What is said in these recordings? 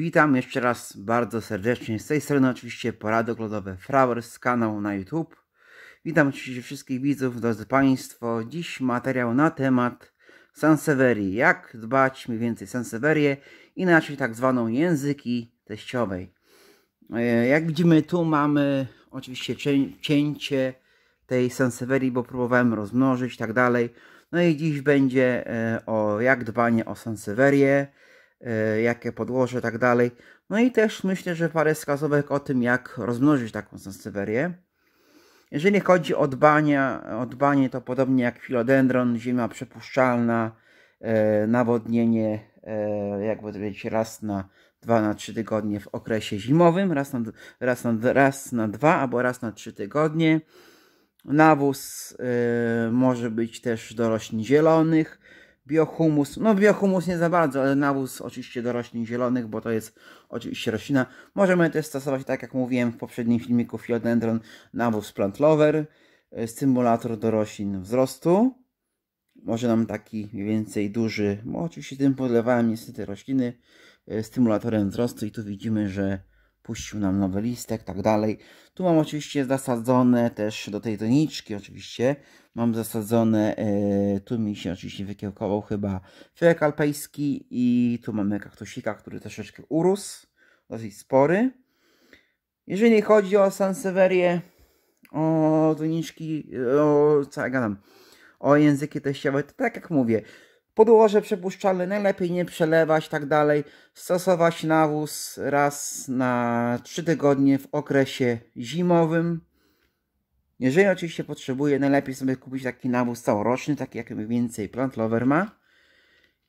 Witam jeszcze raz bardzo serdecznie. Z tej strony oczywiście porady ogrodowe Flowers, kanał na YouTube. Witam oczywiście wszystkich widzów, drodzy Państwo. Dziś materiał na temat Sanseverii. Jak dbać mniej więcej Sanseverię, inaczej tak zwaną języki teściowej. E, jak widzimy tu mamy oczywiście cięcie tej Sanseverii, bo próbowałem rozmnożyć tak dalej. No i dziś będzie e, o jak dbanie o Sanseverię E, jakie podłoże, tak dalej. No i też myślę, że parę wskazówek o tym, jak rozmnożyć taką sanseverię. Jeżeli chodzi o dbanie, o dbanie, to podobnie jak filodendron, ziemia przepuszczalna, e, nawodnienie, e, jak powiedzieć, raz na dwa na trzy tygodnie w okresie zimowym, raz na, raz na, raz na dwa albo raz na trzy tygodnie. Nawóz może być też do roślin zielonych, biohumus, no biohumus nie za bardzo, ale nawóz oczywiście do roślin zielonych, bo to jest oczywiście roślina. Możemy też stosować, tak jak mówiłem w poprzednim filmiku Philodendron, nawóz Plant Lover, e, stymulator do roślin wzrostu. Może nam taki mniej więcej duży, bo oczywiście tym podlewałem niestety rośliny e, stymulatorem wzrostu i tu widzimy, że puścił nam nowy listek, tak dalej. Tu mam oczywiście zasadzone też do tej doniczki, oczywiście mam zasadzone, e, tu mi się oczywiście wykiełkował chyba fiorek alpejski i tu mamy kaktusika, który troszeczkę urósł, dosyć spory. Jeżeli chodzi o Sanseverię, o doniczki, o co ja gadam, o języki teściowe, to tak jak mówię, podłoże przepuszczalne najlepiej nie przelewać, tak dalej. Stosować nawóz raz na 3 tygodnie w okresie zimowym. Jeżeli oczywiście potrzebuje, najlepiej sobie kupić taki nawóz całoroczny, taki jak więcej Plant Lover ma.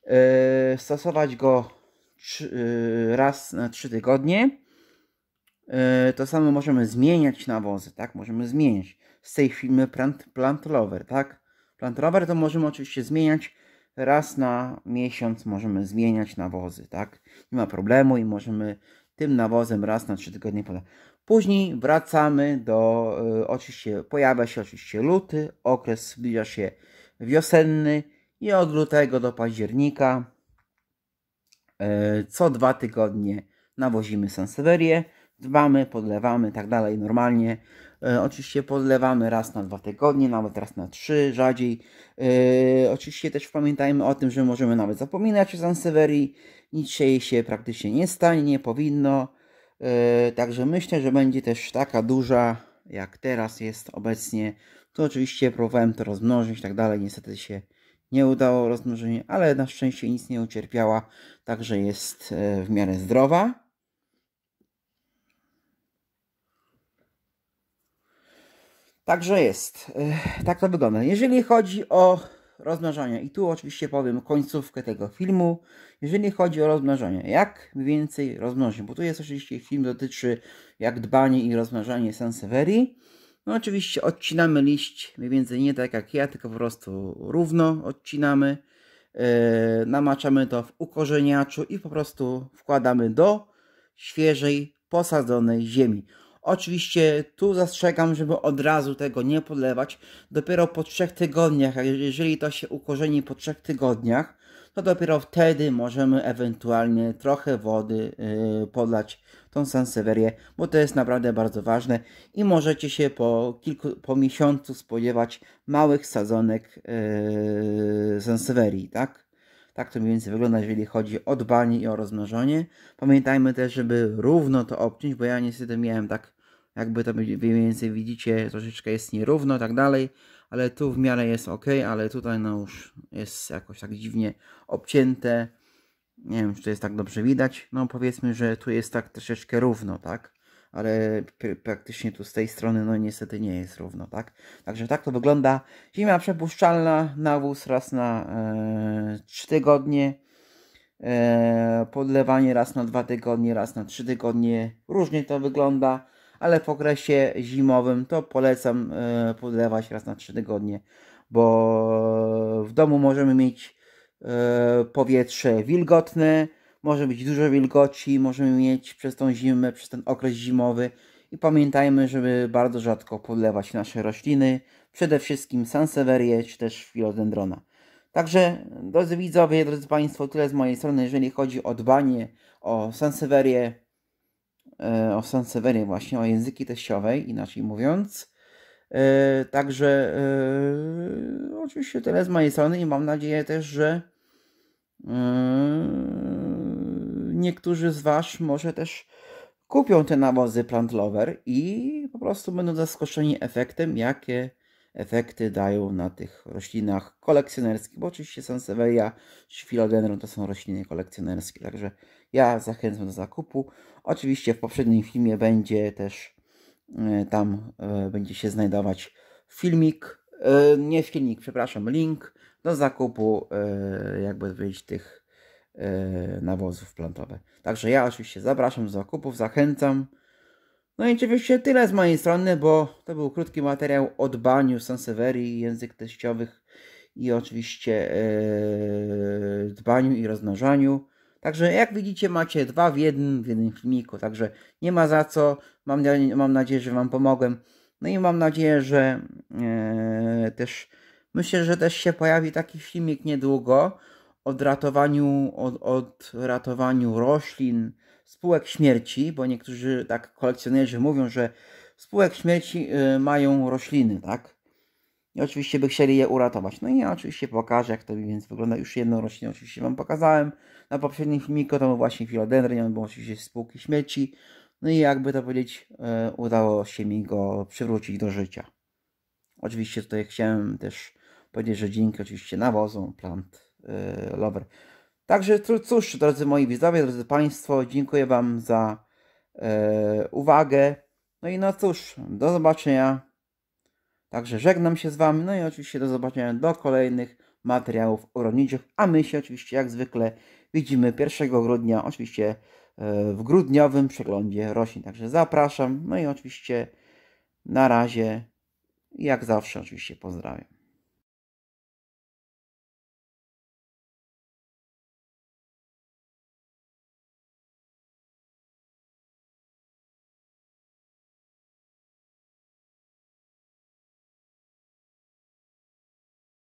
Yy, stosować go yy, raz na 3 tygodnie. Yy, to samo możemy zmieniać nawozy, tak? Możemy zmieniać. Z tej filmy Plant, Plant Lover, tak? Plant Lover to możemy oczywiście zmieniać raz na miesiąc możemy zmieniać nawozy, tak? Nie ma problemu i możemy tym nawozem raz na 3 tygodnie podać. Później wracamy do, y, oczywiście pojawia się oczywiście luty, okres zbliża się wiosenny i od lutego do października y, co dwa tygodnie nawozimy sanseverię, dbamy, podlewamy tak dalej normalnie. E, oczywiście podlewamy raz na dwa tygodnie, nawet raz na trzy, rzadziej. E, oczywiście też pamiętajmy o tym, że możemy nawet zapominać o Sanseverii. Nic się się praktycznie nie stanie, nie powinno. E, także myślę, że będzie też taka duża, jak teraz jest obecnie. Tu oczywiście próbowałem to rozmnożyć i tak dalej. Niestety się nie udało rozmnożenie, ale na szczęście nic nie ucierpiała, także jest w miarę zdrowa. Także jest. Tak to wygląda. Jeżeli chodzi o rozmnażanie, i tu oczywiście powiem końcówkę tego filmu. Jeżeli chodzi o rozmnażanie, jak więcej rozmnożyć, bo tu jest oczywiście film dotyczy jak dbanie i rozmnażanie Sanseveri. No oczywiście odcinamy liść mniej więcej nie tak jak ja, tylko po prostu równo odcinamy. Yy, namaczamy to w ukorzeniaczu i po prostu wkładamy do świeżej, posadzonej ziemi. Oczywiście tu zastrzegam, żeby od razu tego nie podlewać. Dopiero po trzech tygodniach, jeżeli to się ukorzeni po trzech tygodniach, to dopiero wtedy możemy ewentualnie trochę wody yy, podlać tą sanseverię, bo to jest naprawdę bardzo ważne i możecie się po kilku, po miesiącu spodziewać małych sadzonek yy, sanseverii, tak? Tak to mniej więcej wygląda, jeżeli chodzi o dbanie i o rozmnożenie. Pamiętajmy też, żeby równo to obciąć, bo ja niestety miałem tak, jakby to mniej więcej widzicie, troszeczkę jest nierówno, tak dalej, ale tu w miarę jest ok, ale tutaj no już jest jakoś tak dziwnie obcięte. Nie wiem, czy to jest tak dobrze widać. No powiedzmy, że tu jest tak troszeczkę równo, tak? Ale praktycznie tu z tej strony no niestety nie jest równo, tak? Także tak to wygląda. Ziemia przepuszczalna, nawóz raz na e, 3 tygodnie, e, podlewanie raz na 2 tygodnie, raz na 3 tygodnie. Różnie to wygląda, ale w okresie zimowym to polecam e, podlewać raz na 3 tygodnie, bo w domu możemy mieć e, powietrze wilgotne, może być dużo wilgoci, możemy mieć przez tą zimę, przez ten okres zimowy i pamiętajmy, żeby bardzo rzadko podlewać nasze rośliny, przede wszystkim Sanseverię czy też Philodendrona. Także, drodzy widzowie, drodzy Państwo, tyle z mojej strony, jeżeli chodzi o dbanie o Sanseverię, e, o Sanseverię właśnie, o języki teściowej, inaczej mówiąc. E, także e, oczywiście tyle z mojej strony i mam nadzieję też, że niektórzy z Was może też kupią te nawozy Plant Lover i po prostu będą zaskoczeni efektem, jakie efekty dają na tych roślinach kolekcjonerskich, bo oczywiście Sansevieria czy Philodendron to są rośliny kolekcjonerskie, także ja zachęcam do zakupu. Oczywiście w poprzednim filmie będzie też e, tam e, będzie się znajdować filmik, e, nie filmik, przepraszam, link do zakupu jakby powiedzieć tych nawozów plantowych. Także ja oczywiście zapraszam do zakupów, zachęcam. No i oczywiście tyle z mojej strony, bo to był krótki materiał o dbaniu Sanseverii, język teściowych i oczywiście e, dbaniu i rozmnażaniu. Także jak widzicie macie dwa w jednym, w jednym filmiku, także nie ma za co. Mam, mam nadzieję, że Wam pomogłem. No i mam nadzieję, że e, też myślę, że też się pojawi taki filmik niedługo od ratowaniu, od, od ratowaniu roślin, spółek śmierci, bo niektórzy tak kolekcjonerzy mówią, że spółek śmierci y, mają rośliny, tak? I oczywiście by chcieli je uratować. No i ja oczywiście pokażę, jak to więc wygląda. Już jedną roślinę oczywiście Wam pokazałem na poprzednim filmiku. To był właśnie filodendron, on był oczywiście spółki śmierci. No i jakby to powiedzieć, y, udało się mi go przywrócić do życia. Oczywiście tutaj chciałem też powiedzieć, że dzięki oczywiście nawozom plant lover Także cóż, drodzy moi widzowie, drodzy Państwo, dziękuję Wam za e, uwagę. No i no cóż, do zobaczenia. Także żegnam się z Wami. No i oczywiście do zobaczenia do kolejnych materiałów ogrodniczych. A my się oczywiście jak zwykle widzimy 1 grudnia, oczywiście e, w grudniowym przeglądzie roślin. Także zapraszam. No i oczywiście na razie, jak zawsze, oczywiście pozdrawiam.